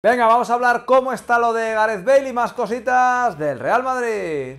Venga, vamos a hablar cómo está lo de Gareth Bale y más cositas del Real Madrid.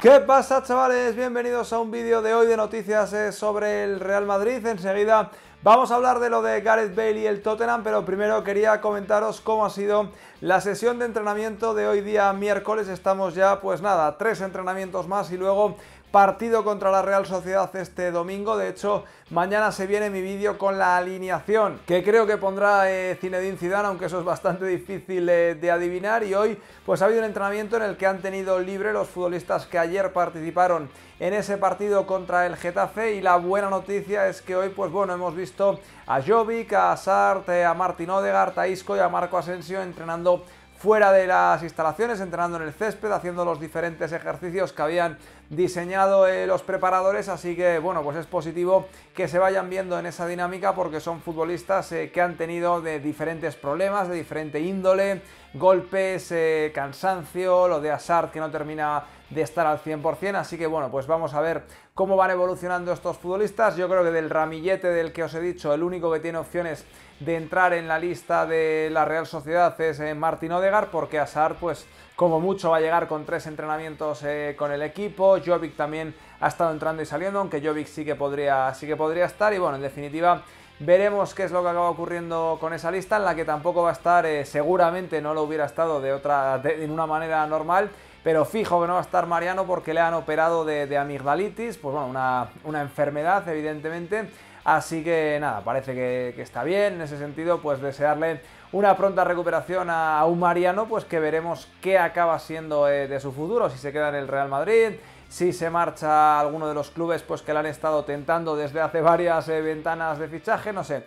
¿Qué pasa chavales? Bienvenidos a un vídeo de hoy de noticias eh, sobre el Real Madrid. Enseguida vamos a hablar de lo de Gareth Bale y el Tottenham, pero primero quería comentaros cómo ha sido la sesión de entrenamiento de hoy día miércoles. Estamos ya, pues nada, tres entrenamientos más y luego partido contra la Real Sociedad este domingo. De hecho, mañana se viene mi vídeo con la alineación que creo que pondrá eh, Zinedine Zidane, aunque eso es bastante difícil de adivinar. Y hoy, pues ha habido un entrenamiento en el que han tenido libre los futbolistas que ayer participaron en ese partido contra el Getafe. Y la buena noticia es que hoy, pues bueno, hemos visto a Jovic, a Sart, eh, a Martin Odegaard, a Isco y a Marco Asensio entrenando fuera de las instalaciones, entrenando en el césped, haciendo los diferentes ejercicios que habían diseñado eh, los preparadores, así que bueno, pues es positivo que se vayan viendo en esa dinámica porque son futbolistas eh, que han tenido de diferentes problemas, de diferente índole, golpes, eh, cansancio, lo de Asard que no termina de estar al 100%, así que bueno, pues vamos a ver cómo van evolucionando estos futbolistas. Yo creo que del ramillete del que os he dicho, el único que tiene opciones de entrar en la lista de la Real Sociedad es Martín Odegar, porque Asar, pues como mucho va a llegar con tres entrenamientos eh, con el equipo. Jovic también ha estado entrando y saliendo, aunque Jovic sí que podría, sí que podría estar. Y bueno, en definitiva, veremos qué es lo que acaba ocurriendo con esa lista, en la que tampoco va a estar, eh, seguramente no lo hubiera estado de otra, de, una manera normal. Pero fijo que no va a estar Mariano porque le han operado de, amigdalitis, pues bueno, una, una enfermedad evidentemente Así que nada, parece que, está bien. En ese sentido, pues desearle una pronta recuperación a, un Mariano, pues que veremos qué acaba siendo eh, de su futuro, si se queda en el Real Madrid, si se marcha a alguno de los clubes pues que le han estado tentando desde hace varias eh, ventanas de fichaje, no sé.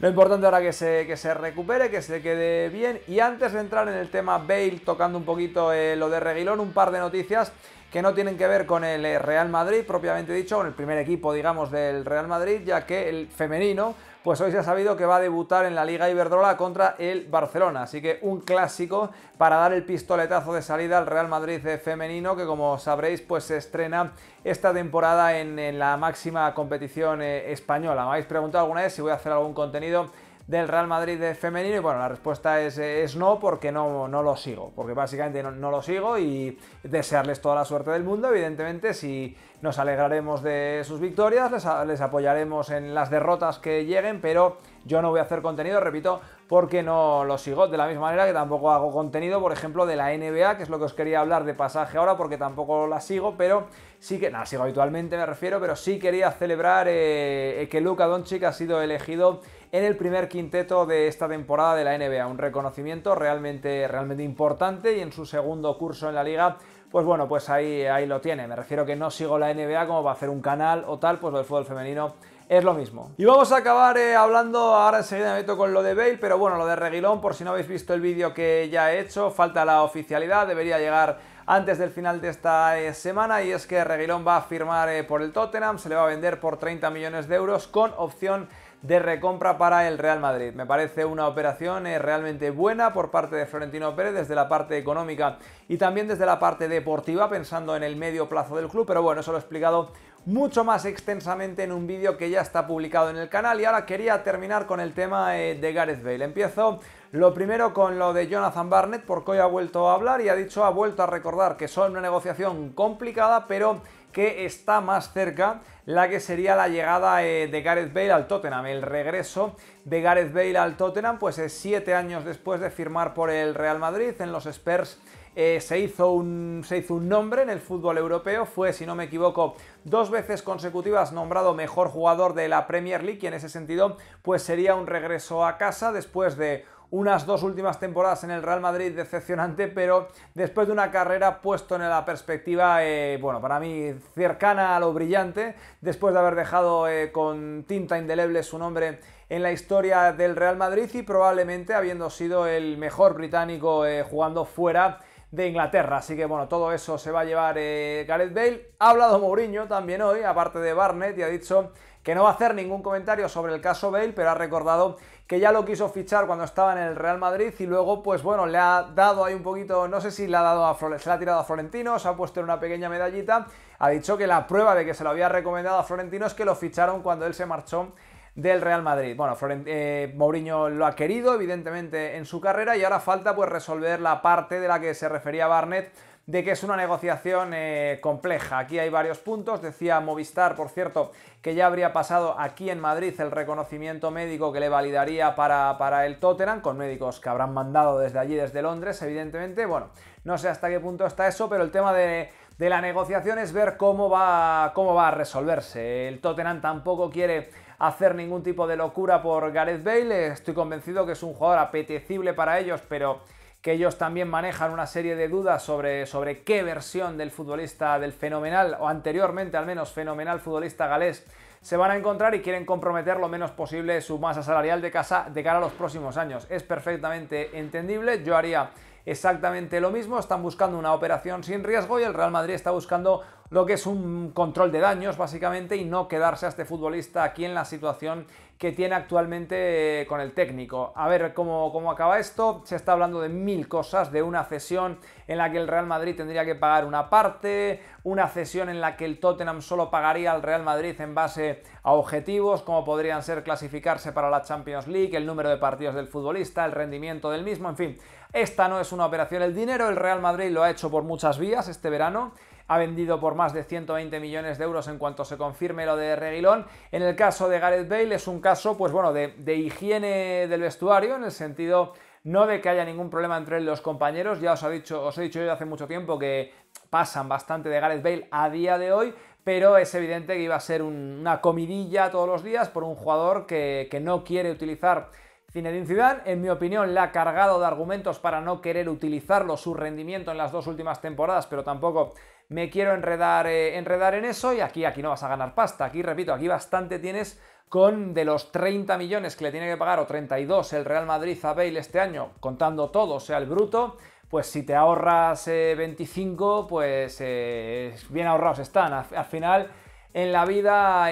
Lo importante ahora que se, que se recupere, que se quede bien. Y antes de entrar en el tema Bale, tocando un poquito eh, lo de Reguilón, un par de noticias que no tienen que ver con el eh, Real Madrid, propiamente dicho, con el primer equipo, digamos, del Real Madrid, ya que el femenino, pues hoy se ha sabido que va a debutar en la Liga Iberdrola contra el Barcelona. Así que un clásico para dar el pistoletazo de salida al Real Madrid eh, femenino, que como sabréis, pues se estrena esta temporada en, la máxima competición eh, española. Me habéis preguntado alguna vez si voy a hacer algún contenido del Real Madrid de femenino y bueno, la respuesta es, no porque no, no, lo sigo, porque básicamente no, lo sigo y desearles toda la suerte del mundo, evidentemente si nos alegraremos de sus victorias, les, les apoyaremos en las derrotas que lleguen, pero yo no voy a hacer contenido, repito, porque no lo sigo. De la misma manera que tampoco hago contenido, por ejemplo, de la NBA, que es lo que os quería hablar de pasaje ahora, porque tampoco la sigo, pero sí que, nada, sigo habitualmente me refiero, pero sí quería celebrar eh, que Luka Doncic ha sido elegido en el primer quinteto de esta temporada de la NBA. Un reconocimiento realmente, realmente importante y en su segundo curso en la liga pues bueno, pues ahí, ahí lo tiene. Me refiero que no sigo la NBA como para hacer un canal o tal, pues lo del fútbol femenino es lo mismo. Y vamos a acabar eh, hablando, ahora enseguida me meto con lo de Bale, pero bueno, lo de Reguilón, por si no habéis visto el vídeo que ya he hecho, falta la oficialidad, debería llegar antes del final de esta eh, semana y es que Reguilón va a firmar eh, por el Tottenham, se le va a vender por 30 millones de euros con opción de recompra para el Real Madrid. Me parece una operación eh, realmente buena por parte de Florentino Pérez desde la parte económica y también desde la parte deportiva, pensando en el medio plazo del club, pero bueno, eso lo he explicado mucho más extensamente en un vídeo que ya está publicado en el canal y ahora quería terminar con el tema eh, de Gareth Bale. Empiezo lo primero con lo de Jonathan Barnett porque hoy ha vuelto a hablar y ha dicho, ha vuelto a recordar que son una negociación complicada pero que está más cerca la que sería la llegada eh, de Gareth Bale al Tottenham, el regreso de Gareth Bale al Tottenham, pues es siete años después de firmar por el Real Madrid. En los Spurs. Eh, se, hizo un, se hizo un nombre en el fútbol europeo, fue, si no me equivoco, dos veces consecutivas nombrado mejor jugador de la Premier League. Y en ese sentido, pues sería un regreso a casa después de unas dos últimas temporadas en el Real Madrid decepcionante, pero después de una carrera puesto en la perspectiva, eh, bueno, para mí cercana a lo brillante, después de haber dejado eh, con tinta indeleble su nombre en la historia del Real Madrid y probablemente habiendo sido el mejor británico eh, jugando fuera de Inglaterra. Así que bueno, todo eso se va a llevar Gareth Bale. Ha hablado Mourinho también hoy, aparte de Barnett, y ha dicho que no va a hacer ningún comentario sobre el caso Bale, pero ha recordado que ya lo quiso fichar cuando estaba en el Real Madrid y luego, pues bueno, le ha dado ahí un poquito, no sé si le ha dado a se ha tirado a Florentino, se ha puesto en una pequeña medallita, ha dicho que la prueba de que se lo había recomendado a Florentino es que lo ficharon cuando él se marchó del Real Madrid. Bueno, eh, Mourinho lo ha querido, evidentemente, en su carrera y ahora falta pues resolver la parte de la que se refería Barnett de que es una negociación eh, compleja. Aquí hay varios puntos. Decía Movistar, por cierto, que ya habría pasado aquí en Madrid el reconocimiento médico que le validaría para, para el Tottenham, con médicos que habrán mandado desde allí, desde Londres, evidentemente. Bueno, no sé hasta qué punto está eso, pero el tema de, de la negociación es ver cómo va, cómo va a resolverse. El Tottenham tampoco quiere hacer ningún tipo de locura por Gareth Bale. Estoy convencido que es un jugador apetecible para ellos, pero que ellos también manejan una serie de dudas sobre, sobre qué versión del futbolista, del fenomenal, o anteriormente al menos fenomenal futbolista galés, se van a encontrar y quieren comprometer lo menos posible su masa salarial de, casa, de cara a los próximos años. Es perfectamente entendible, yo haría exactamente lo mismo, están buscando una operación sin riesgo y el Real Madrid está buscando lo que es un control de daños básicamente y no quedarse a este futbolista aquí en la situación que tiene actualmente eh, con el técnico. A ver cómo, cómo acaba esto. Se está hablando de mil cosas, de una cesión en la que el Real Madrid tendría que pagar una parte, una cesión en la que el Tottenham solo pagaría al Real Madrid en base a objetivos, como podrían ser clasificarse para la Champions League, el número de partidos del futbolista, el rendimiento del mismo, en fin. Esta no es una operación el dinero, el Real Madrid lo ha hecho por muchas vías este verano ha vendido por más de 120 millones de euros en cuanto se confirme lo de Reguilón. En el caso de Gareth Bale es un caso, pues bueno, de, higiene del vestuario, en el sentido no de que haya ningún problema entre los compañeros, ya os, he dicho, os he dicho yo hace mucho tiempo que pasan bastante de Gareth Bale a día de hoy, pero es evidente que iba a ser una comidilla todos los días por un jugador que no quiere utilizar Zinedine Zidane, en mi opinión, le ha cargado de argumentos para no querer utilizarlo, su rendimiento en las dos últimas temporadas, pero tampoco me quiero enredar, eh, en eso y aquí, aquí no vas a ganar pasta. Aquí, repito, aquí bastante tienes con de los 30 millones que le tiene que pagar o 32 el Real Madrid a Bale este año, contando todo, o sea, el bruto, pues si te ahorras 25, eh, pues eh, bien ahorrados están. Al, final, en la vida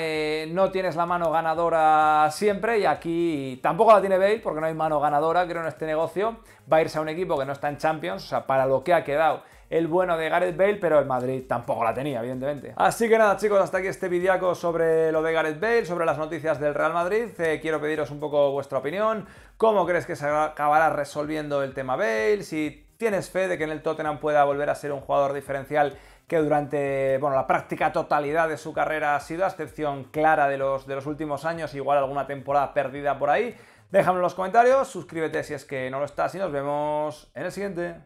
no tienes la mano ganadora siempre y aquí tampoco la tiene Bale porque no hay mano ganadora, creo, en este negocio. Va a irse a un equipo que no está en Champions, o sea, para lo que ha quedado el bueno de Gareth Bale, pero el Madrid tampoco la tenía, evidentemente. Así que nada, chicos, hasta aquí este videaco sobre lo de Gareth Bale, sobre las noticias del Real Madrid. Eh, quiero pediros un poco vuestra opinión. ¿Cómo crees que se acabará resolviendo el tema Bale? Si tienes fe de que en el Tottenham pueda volver a ser un jugador diferencial que durante bueno, la práctica totalidad de su carrera ha sido, a excepción clara de los, de los últimos años, igual alguna temporada perdida por ahí. Déjame en los comentarios, suscríbete si es que no lo estás y nos vemos en el siguiente.